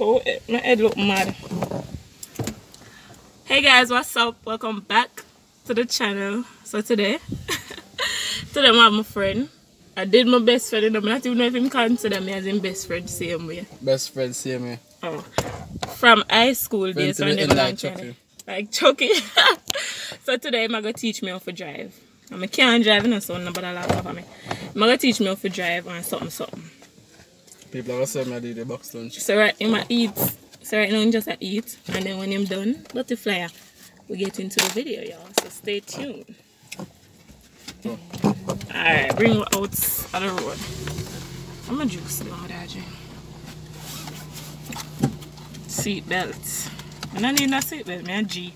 My head look mad. Hey guys, what's up? Welcome back to the channel. So today, today I have my friend. I did my best friend, and I'm not even know if him consider me as his best friend same way. Best friend, same way. Oh, from high school Friend days when the they end like Chucky. Like Chucky. so today I'm gonna teach me how to drive. I'm can't drive no so nobody laugh off of me. I'm gonna teach me how to drive and something something. People are saying I did the box lunch. So right him a eat. So right now I'm just a eat and then when I'm done, butterfly we get into the video y'all. So stay tuned. Oh. Alright, bring her out of the road. I'm gonna juice the one with that. Seat belt. I don't need no seat belt, man. G.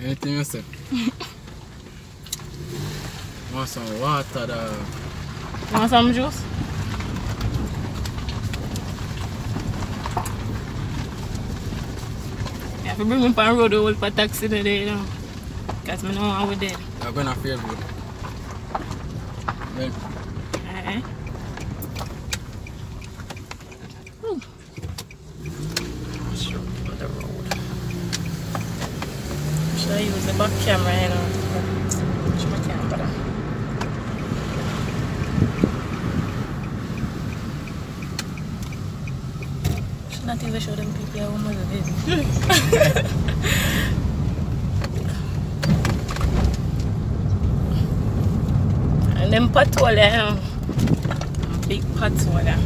Anything you say? Want some water, dog. Want some juice? You bring me on road, we'll put taxi today, you know. Because I know. You're gonna feel good. Then, Alright. Whew. Sure, on the road. Should I use the back camera, you know? Which my camera? Should not even show them people how much it is. And them patrol there. Big patrol there.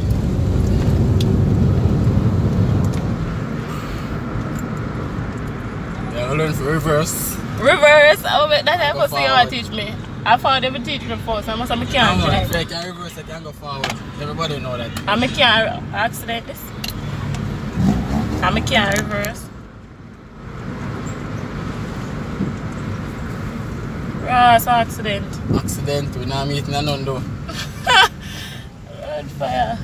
yeah, I learn for reverse. Reverse, oh, but that Go of thing you forward. teach me. I found them teach before, so I must have Come can't on, drive. I can reverse, I can go forward. Everybody know that. Me can't accident this. Me can't reverse. Ah, Ross accident. Accident, we not meeting none though. Road fire.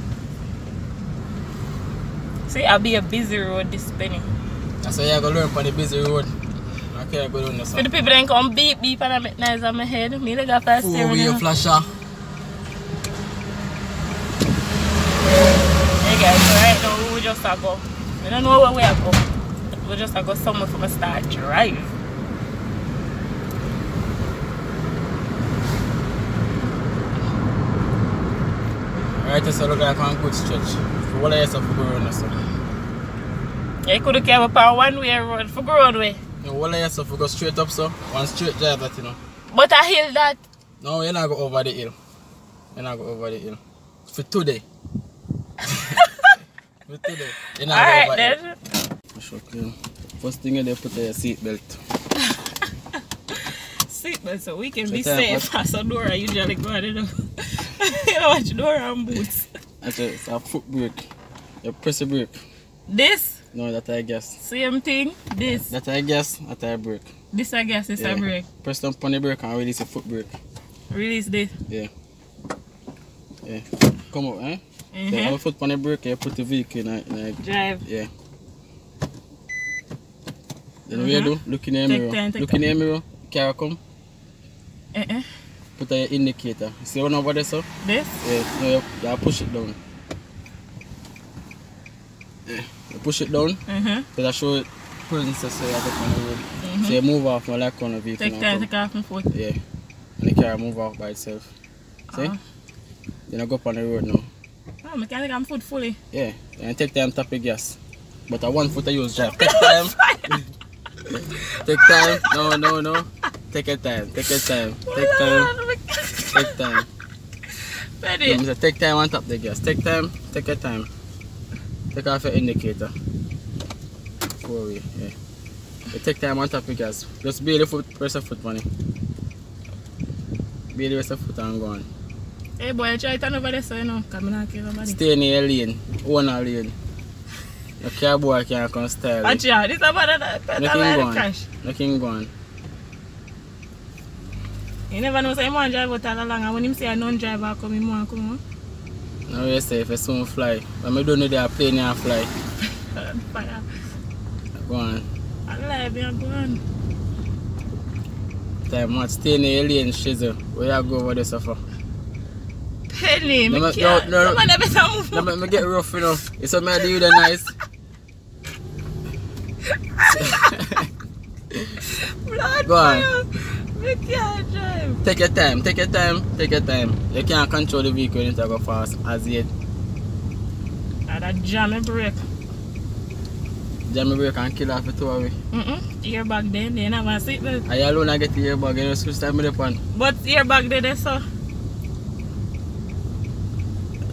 See, I'll be a busy road this penny. That's why you gotta learn from the busy road. Okay, I go down there. For the people that come beep beep and I make noise on my head, me they got fast Four wheel you know. flasher. Hey guys, so right now we just a go. We don't know where we are going. We just a go somewhere from a start drive. Right, so look like on good stretch. For what I have to go around so. Yeah, you could have came up on one way road for road way. You know, what I have to go straight up, so. One straight drive that, you know. But I hill that. No, you're not go over the hill. You're not go over the hill. For today. For today. You're not go Alright over the hill. then. First thing you do, put your seat belt. Seatbelt so we can be safe as a door usually go on, you know. watch door and boots. Actually, it's a foot brake. You press the brake. This, No, that I guess. same thing. This. That I guess, that I brake. This I guess is Yeah. a brake. Press down on the brake and release the foot brake. Release this. Yeah. Yeah. Come out, eh? Mhm. Yeah, have a foot on the brake, you put the vehicle in a, in a Drive. Yeah. Then what you do? Look in the. Take mirror. time, Look in the mirror. Car come. Uh-uh. Put your indicator. You see one over there, so? This. Yeah, no, you, you push it down. Yeah. You push it down. Uh-huh. So that show it princess so you have to on the road. So you move off my like on the vehicle. Mm-hmm. Take time, come. take off my foot. Yeah. And the car move off by itself. See? Uh-huh. Then I go up on the road now. Oh, I can't take my foot fully. Yeah. And take time tap the gas. But a one foot I use drive. Take time. Take time. No, no, no. Take your time. Take your time. Take time. Take time. Ready? Yeah, take time and tap the gas. Take time. Take your time. Take off your indicator. Four way. Yeah. You take time and tap the gas. Just be the foot, press the foot money. Be the rest of foot and go on. Hey boy, I try turn over there so you know, because I'm not kill nobody. Stay in your lane. Own a lane. The car boy can't come style. Out, this is about that that Make him that go on. crash. Nothing go on. You never know, man drive out all along and when him say a non-driver come, him want come on. Now you say if you soon fly. When I don't know they are plane and fly. Fire. Go on. I me, I go on. Time much stay in the alien shizzle. Where you go over there suffer? Penny, me No, no, can't. no, no. Come on, I better move. Now make me get rough, you know. It's what me do you the nice. Blood Go on. fire. Me can't drive. Take your time, take your time, take your time. You can't control the vehicle when it go fast as yet. And jam a brake. Jam the brake and kill off the two away. Mm-mm. Airbag then, they never sit there. I alone I get the airbag and you switch time with the pan. But airbag there, there, so.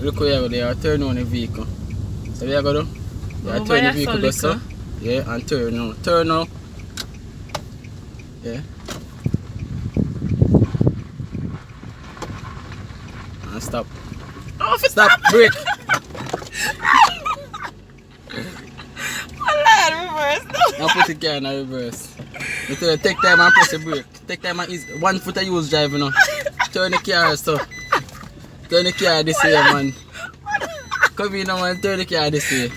Look where you go there, turn on the vehicle. So we are going to do? Yeah, turn the vehicle so go so. little. Yeah, and turn now. Turn now. Yeah. Stop. Oh, Stop, brake. Lord, reverse. Now put car in reverse. You tell take time and press the brake. Take time and ease. One foot I use driving now. Turn the car so. Turn the car this way, man. Come in now and turn the car this way.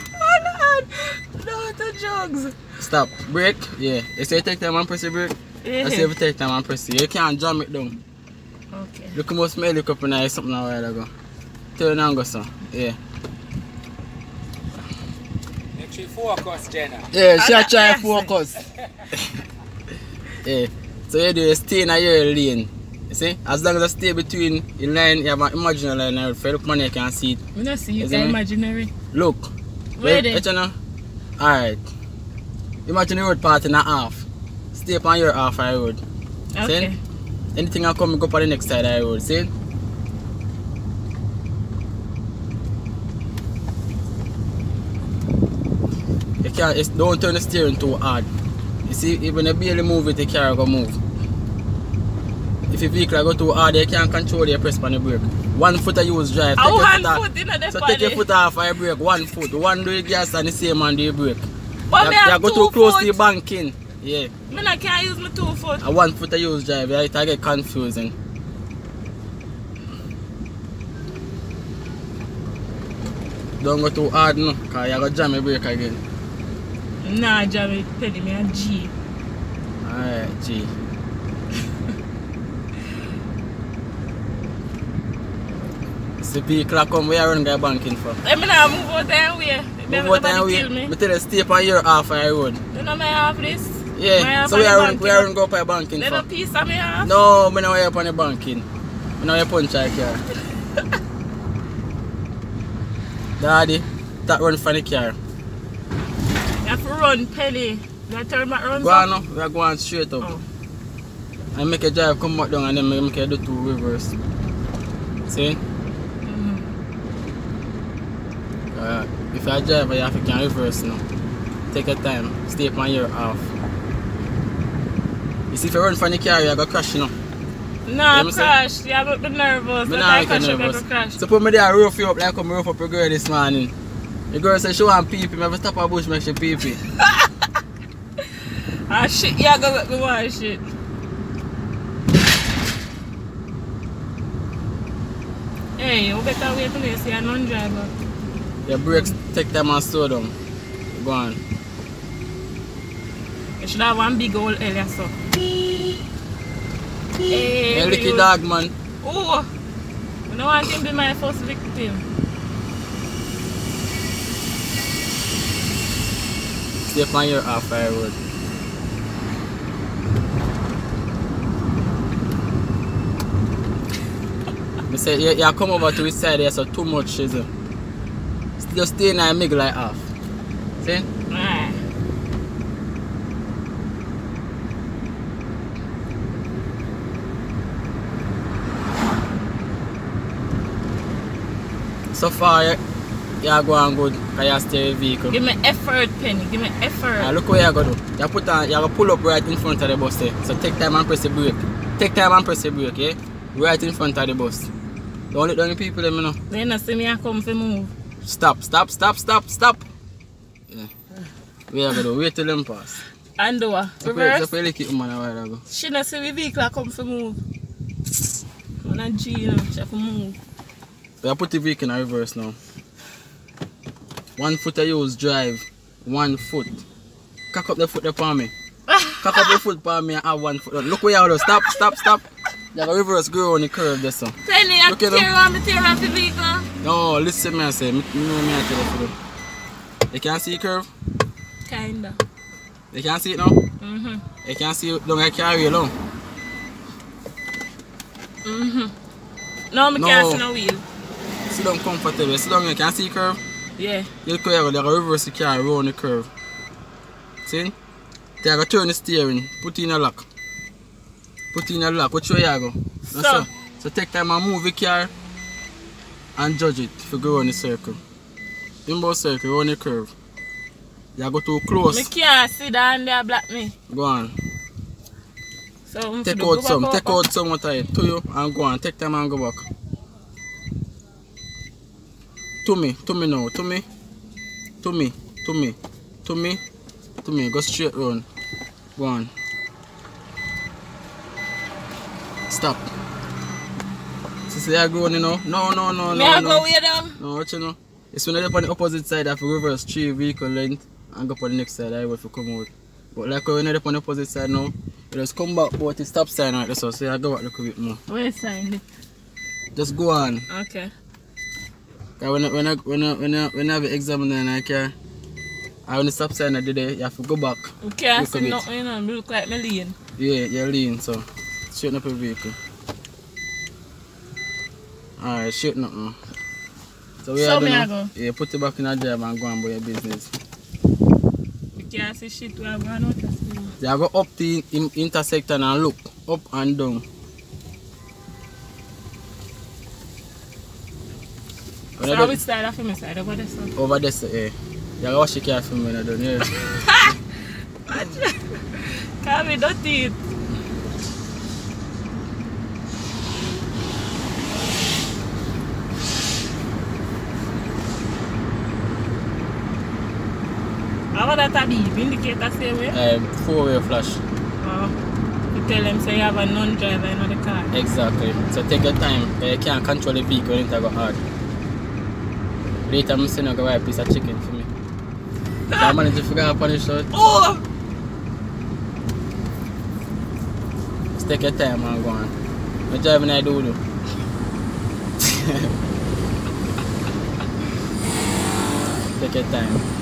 No, the jugs. Stop. Brake. Yeah. You say take time and press the brake. Yeah. I say take time and press it. You can't jam it down. Okay. Look how smell look up in there something a while ago. Turn and go so. Yeah. Make sure you focus, Jenna. Yeah, she a try yes. focus. yeah. So you do you stay in your lane. You see? As long as I stay between the line, you have an imaginary line and if you look money you can see it. We don't see you Isn't it? imaginary. Look. Where Wait, they? wait, you know? Alright. Imagine the road part in a half. Stay upon your half of road. Okay. Anything I come, go up on the next side of the road. See? You can't, it's, don't turn the steering too hard. You see, even if you barely move it, the car go move. If your vehicle go too hard, you can't control your press on the brake. One foot I use drive. Oh, your one off- foot in the So take your foot off of your brake, one foot. One do the gas and the same on the brake. But you you go too close foot. to the banking. Yeah. Me not can't use my two foot. And one foot I use drive, it I get confusing. Don't go too hard no, cause you go jam your brake again. Nah, Jamie, penny me a G. Alright, gee. See vehicle come where you run guy banking for. Let me now move out there way. Move out and kill me. Tell you stay upon your half of the road. You know me half this? Yeah, so we are we are know? run go up your banking Little for. piece of me half? No, me know where you upon the banking. Know you punch like car. Daddy, that run for the car. You have to run penny. To turn back run Go on now, we are going straight up. Oh. And make a drive come back down and then make a do two reverse. See? Mhm. Uh, if I drive, you have to can reverse now. Take your time, stay upon your half. You see, if you run from the car, you go crash, you know. Me say? crash. You have to be nervous. Me I make crash, you I nervous. crash. So put me there, rough you up like I'm rough up your girl this morning. The girl said she want pee pee, me to stop her bush, make she pee pee. Ah, shit. Yeah, go let me watch shit. Hey, you better wait till you see a non-driver. Your brakes take time and slow down. Go on. You should have one big old L so. Hey, Hey, licky you- dog, man. Oh, I don't want him to be my first victim. Stay upon your half of the road. Me say, you, you come over to this side here, so too much shizzle. Just stay in the middle like half. See? Ah. So far, you, you are going good because you stay in the vehicle. Give me effort, Penny. Give me effort. Now look what you're going to do. You put on, you going to pull up right in front of the bus there. So take time and press the brake. Take time and press the brake, yeah? Right in front of the bus. Don't let down the people, them, you know. They not see me I come for move. Stop, stop, stop, stop, stop. Yeah. We are going to wait till them pass. And do So reverse. so lick it man a while ago. She not see me vehicle I come for move. I'm a G, you know. She have to move. Are put the vehicle in reverse now. One foot I use drive, one foot. Cock up the foot upon me. Cock up the foot upon me and have one foot. Look where you are. Stop, stop, stop. You have a reverse go on the curve there, so. Penny, you Look at tear on the tear off the vehicle? No, listen me I say, me, me know me I tell you for them. You can't see the curve? Kinda. You can't see it now? Mm-hmm. You can't see it down I carry you long. Mm-hmm. No, me No. can't see no wheel. Sit down comfortable. Sit down you can see curve? Yeah. You look here, they go reverse the car around the curve. See? They go turn the steering, put in a lock. Put in a lock, which way you go? That's So? So take time and move the car and judge it if you go around the circle. In both circle, around the curve. You go too Me close. can't see down there block me. Go on. So Take out some, take out some I to you and go on. Take time and go back. To me, to me now, to me. To me, to me, to me, to me. Go straight round. Go on. Stop. See, see, I go on, you know? No, no, no, no, I no. go with them. No, what you know? It's when you're on the opposite side, I to reverse three vehicle length and go on the next side. I will come out. But like when you're on the opposite side now, you just come back, but the stop sign right there, so so I go back a little bit more. Where sign it? Just go on. Okay. When I, when I, when I, when I, when I have an exam in the car, I when the stop sign I did there, you have to go back. You can't Look a see nothing, you know. Look like me lean. Yeah, you're lean, so straighten up your vehicle. Alright, straighten up now. So we So are me doing I go? Yeah, put it back in the drive and go on about your business. You can't see shit where I'm going out school. You go up the in- intersection and look up and down. So how which side of my side? Over there, so. over there, so, yeah. You go wash your car for me when you're done, yeah. Can't be dirty. How about that a beep? Indicator say way? Um, four-way flash. Oh. You tell them say you have a non-driver in the car. Exactly. So take your time. Uh, You can't control the vehicle when it go hard. Later, I'm saying I go buy a piece of chicken for me. So I managed to figure out punish out. Oh! Just take your time and go on. I'm driving I do do. take your time.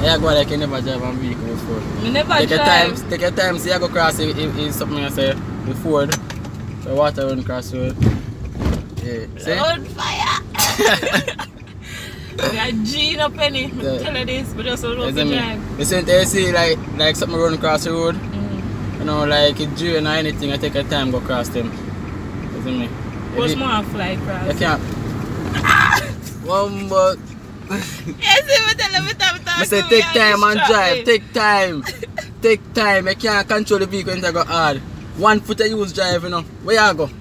I go like you never drive a vehicle before. Me never Take your time, take your time, see I go cross if, if, if something I say the Ford. So water run cross road. Yeah. See? On fire! We got G in penny. Yeah. Tell her this, but just don't You to drive. You see, you see like like something run across the road, Mm. you know, like it drain or anything, I take a time go cross them. You see me? What's more fly cross? You can't. One but Yes, even tell it have I say take time and drive, take time. take time. I can't control the vehicle until I go hard. One foot I use drive, you know. Where you go? You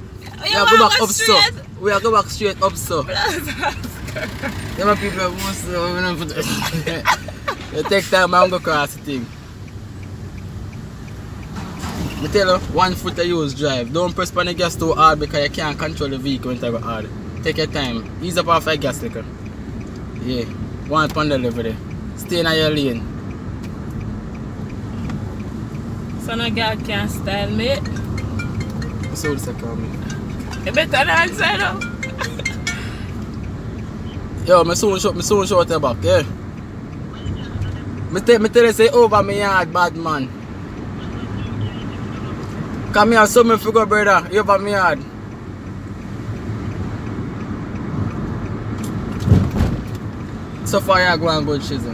Yeah, go back up so. We are go back straight up so. Them are people who must uh, you know, put- You take time and go cross the thing. I tell you, one foot you use drive. Don't press on the gas too hard because you can't control the vehicle when you go hard. Take your time. Ease up off your gas liquor. Yeah. One pound delivery. Stay in your lane. So no girl can style me. So this call me. You better answer now. Yo, me soon shot, me soon shot your back, yeah. Me tell, me tell you say over me yard, bad man. Come here, so me figure, brother, you over me yard. So far, you go and good chisel.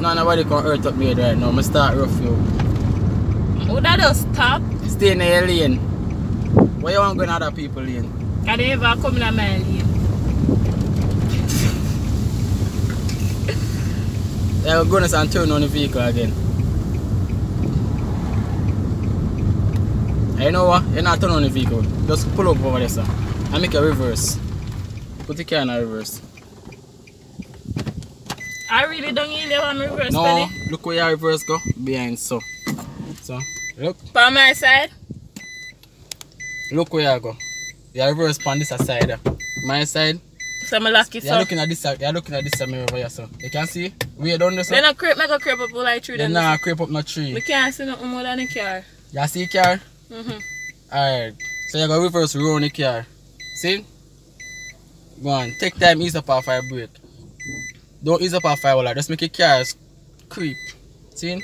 No, nobody can hurt up me right now. Me start rough you. Would that just stop? Stay in your lane. Why you want to go in other people lane? Can they ever come in my lane? You're going to and turn on the vehicle again. And you know what? You're not turning on the vehicle. Just pull up over there, sir. And make a reverse. Put the car in a reverse. I really don't really want me reverse No, penny. look where your reverse go. Behind, so. So, look. For my side? Look where I go. Your reverse on this side. My side. So I'm lucky You're looking at this. You're looking at this side mirror over here, so. You can see? Down there, sir. Then I creep, make a creep up like through Then them. nah, creep up no tree. We can't see nothing more than a car. You see car? Mm-hmm. Alright. So you go reverse round the car. See? Go on. Take time, ease up off our brake. Don't ease up off our roller. Just make your car creep. See?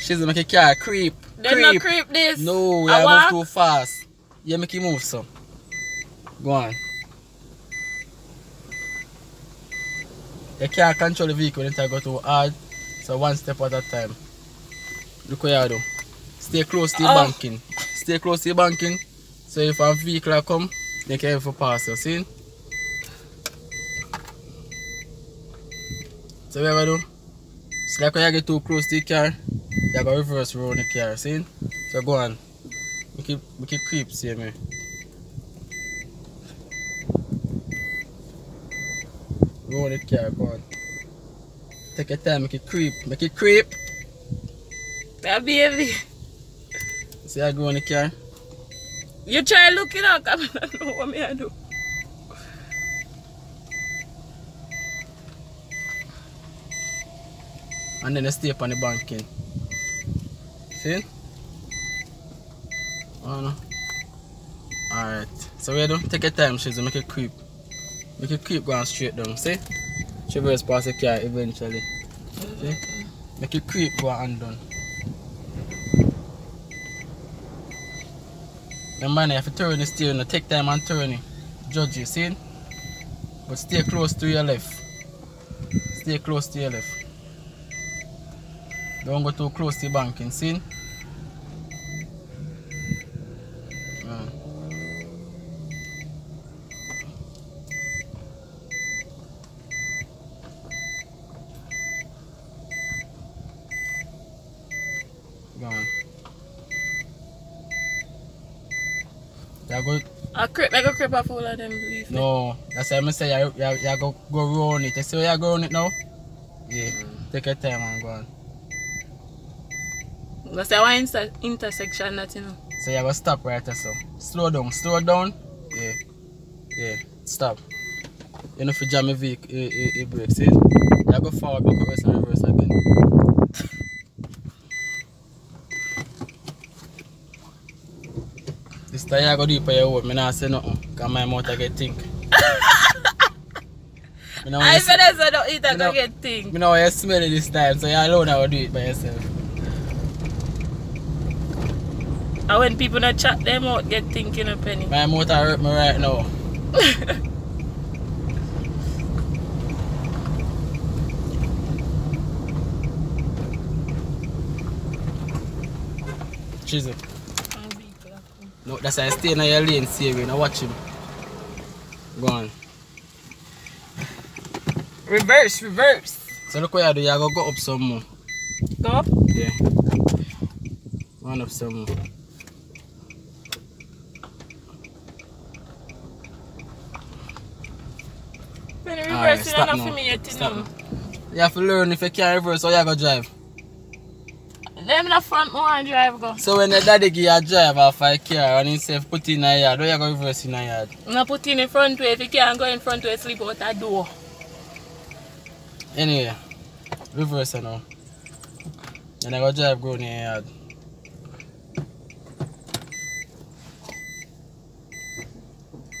She's make your car creep. Then no creep this. No, you I move too fast. You make it move so. Go on. You can't control the vehicle until you go too hard. So one step at a time. Look what you do. Stay close to the Oh. banking. Stay close to the banking. So if a vehicle come, they can have pass you. See? So what you do? It's like when you get too close to the car, you go reverse around the car. See? So go on. We keep, we keep creep, see me. Roll the car, go on. Take your time, make it creep, make it creep. That baby. See I go on the car. You try look it up. I don't know what me I do. And then you stay up on the banking. See? Oh no. Alright. So we do take your time, Shizu, make it creep. Make it creep going straight down, see? Traverse past the car eventually. See? Make it creep go and done. Remember now, if you turn the steering, take time and turn it. Judge you, see? But stay close to your left. Stay close to your left. Don't go too close to the banking, see? Yeah. Go on. You go, I creep, I go creep off all them, believe no, that's why I say you, you, you go, go round it. You see where you go round it now? Yeah. Take your time and go on. That's why inter intersection that, you know. So you go stop right there, so. Slow down, slow down. Yeah. Yeah. Stop. You know if you jam your vehicle, you, you, you brake, see? You go forward, go reverse and reverse again. Time you go deep on your road, I not say nothing, because my mouth I get think. I know I you, said I don't eat, I go get thing. know you smell it this time, so you alone I will do it by yourself. And when people not chat them out, get thinking a penny. My mouth I hurt me right now. Chisel. No, that's why I stay in your lane, see you, now watch him. Go on. Reverse, reverse. So look what you do, you go go up some more. Go up. Yeah. One up some more. Reverse, you stop not now. for me yet, you know. You have to learn if you can't reverse how you go drive. In the front and drive go. So when the daddy give you a drive off a car and he say put in a yard, how you go reverse in a yard? I'm not put in the front way. If you can't go in front way, sleep out that door. Anyway, reverse now. Then I go drive go in your yard.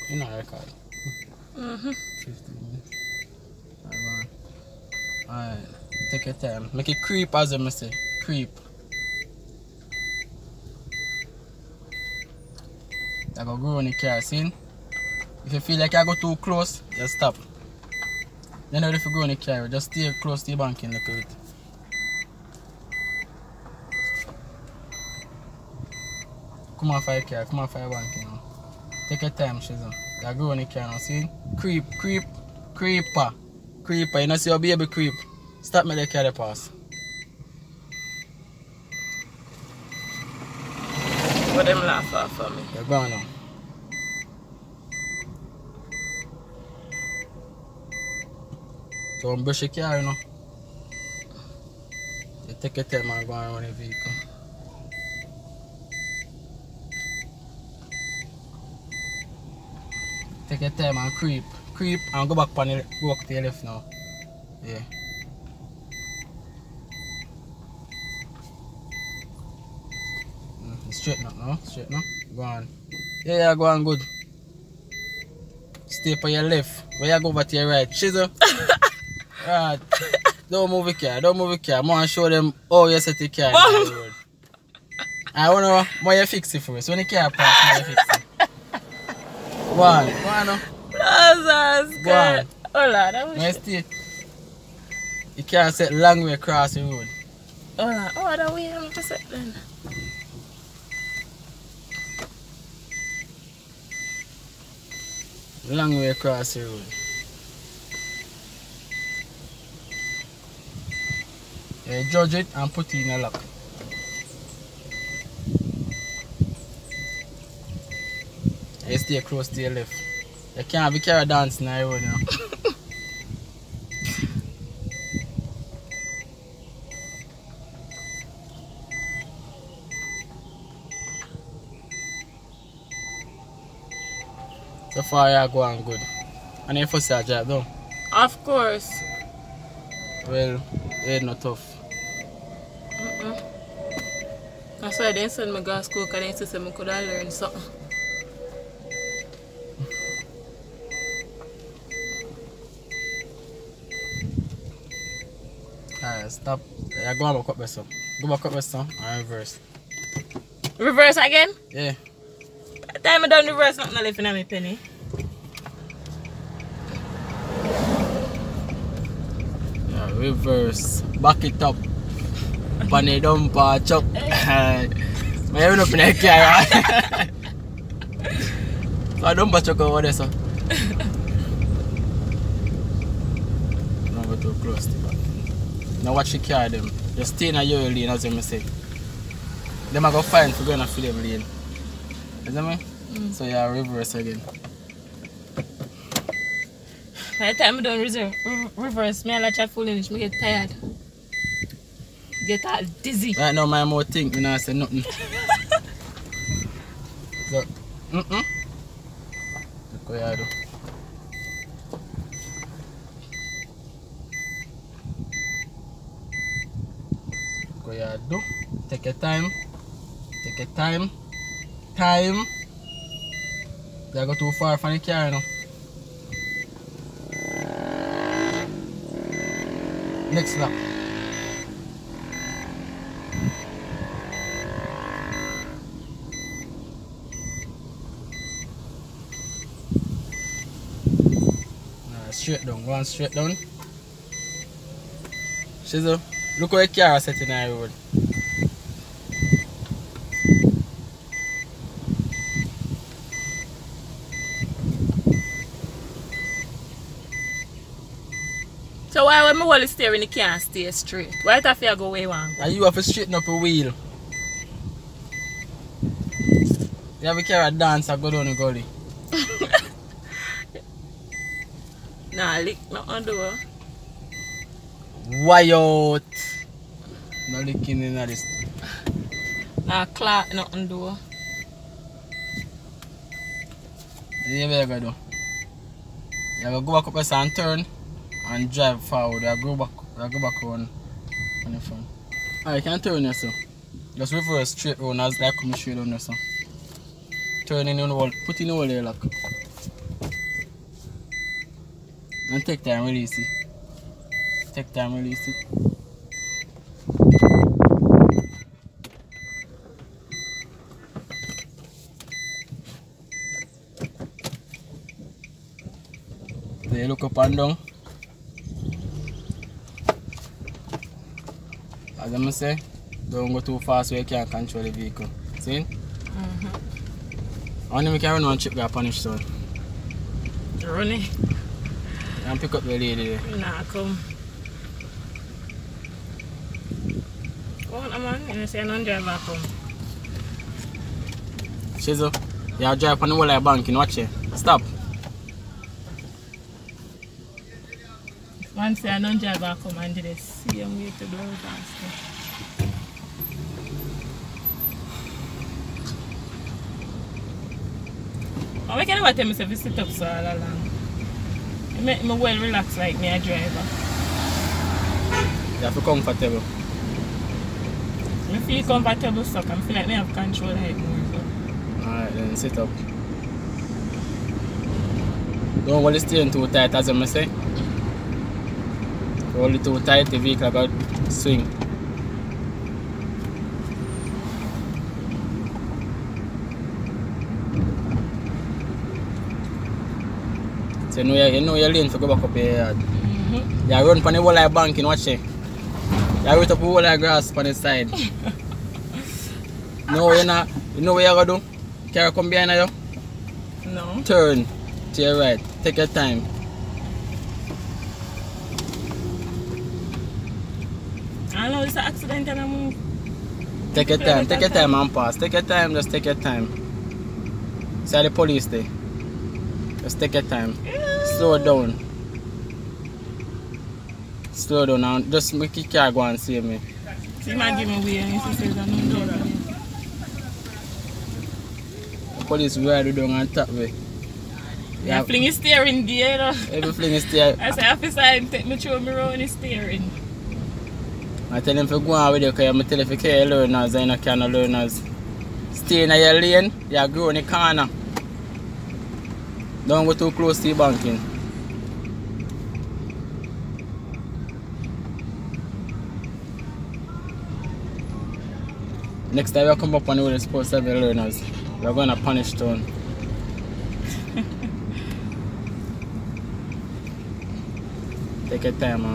You know record. Mm-hmm. 15 Alright. Alright. Take your time. Make it creep as I say. Creep. I go go on the car, see? If you feel like I go too close, just stop. Then if you go on the car, just stay close to the bank and look at it. Come on your car, come on for your bank, you know. Take your time, Shizzle. You go on the car now, see? Creep, creep, creeper. Creeper, you know see your baby creep. Stop me the car pass. But them laugh off for me. You're gone now. Don't brush your car, know. You take your time and go around the vehicle. Take your time and creep. Creep and go back on the to your left now. Yeah. Straighten up now. Go on. Yeah, yeah, go on good. Stay for your left. Where you go over to your right. Shizzle. right. Don't move the car. Don't move the car. I want to show them you set the car. in the road. I to know how you fix it for first. When the car parks, how you fix it. Go on. Go on now. Jesus, Go on. Hold on, that was When you stay. You can't set long way across the road. Hold on. Oh, that way I'm just then. Long way across the road. Yeah, judge it and put it in a lock. You stay close to your left. You can't be carried dancing on the now. so far you go on good. And then first job though. Of course. Well, it's not tough. Mm-mm. That's why they send me to school because they say I could have learned something. Alright, stop. Yeah, go back up better. Go back up better and reverse. Reverse again? Yeah. The time I done reverse, nothing left in my penny. Yeah, reverse. Back it up. Bunny dumper, chop. May even up in the car. So dumper chuck over there. Don't go too close to back. Now watch the car them. Just stay in a your lane as I say. Them I go find for going to fill them lane. You see me? Mm. So yeah, reverse again. By the time I done reserve, re- reverse, me I chat foolish, me get tired. Get all dizzy. Right now, my more think, me not say nothing. so, mm-mm. Look what you do. Look what you do. Take your time. Take your time. Time. You go too far from the car now. Next lap. Straight down, go on straight down. Shizzle, look where the car is set in the road. So the steering, it can't stay straight? Why if I go where you want And you have to straighten up a wheel. You have to carry a dance and go down the gully. go? Nah, lick on door. Why out? No licking in this. Nah, clock on door. You do. You gotta go back up and turn and drive forward. I go back, I go back on, on the front. Alright, ah, you can turn yourself. Just reverse straight round as like come straight on yourself. Turn in the wall, put in the wall there lock. And take time, release it. Take time, release it. There you look up and down. As I say, don't go too fast where you can't control the vehicle. See? Mm-hmm. Only me can run one trip get punished son. Running. And pick up the lady there. Nah, come. Go on, man. You say non driver come. Shizzle, you drive on the whole of the bank and watch it. Stop. Say non driver come and did the same way to do and stuff. I can never tell myself to sit up so all along. It make me well relaxed like me a driver. You to comfortable. I feel comfortable I feel like me have control like more. So. Alright then sit up. Don't want to steering too tight as I say. It too tight, the vehicle got swing. So you know, you, know your lane for go back up your yard. Mm-hmm. You run on the whole bank in watch it. You root up the whole of grass on the side. no, you know, you know what you gotta do? Car come behind you, No. turn to your right. Take your time. I know it's an accident and I move. Take your time, take your time and pass. Take your time, just take your time. See how the police there. Just take your time. Slow down. Slow down and just make your car go and see me. She might give me way and she says I'm not. The police ride you down and tap me. Yeah, fling his steering gear, you know. everything is there. I say, officer, and take me through me round his steering. I tell him to go on with you because I tell him to care learners and you can't learners. Stay in your lane, you grow in the corner. Don't go too close to the banking. Next time you come up on the to have your learners. We're going to Spanish Town. Take your time, man.